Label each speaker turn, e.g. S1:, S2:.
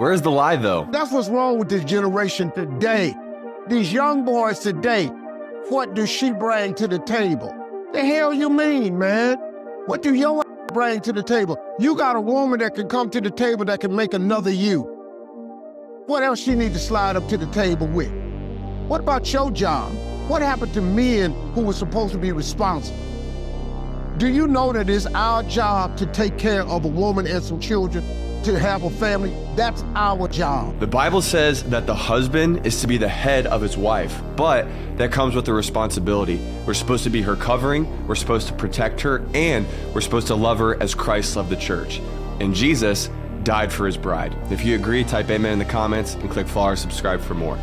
S1: Where's the lie, though?
S2: That's what's wrong with this generation today. These young boys today, what does she bring to the table? The hell you mean, man? What do your bring to the table? You got a woman that can come to the table that can make another you. What else she need to slide up to the table with? What about your job? What happened to men who were supposed to be responsible? Do you know that it's our job to take care of a woman and some children, to have a family? That's our job.
S1: The Bible says that the husband is to be the head of his wife, but that comes with a responsibility. We're supposed to be her covering, we're supposed to protect her, and we're supposed to love her as Christ loved the church. And Jesus died for his bride. If you agree, type amen in the comments and click follow or subscribe for more.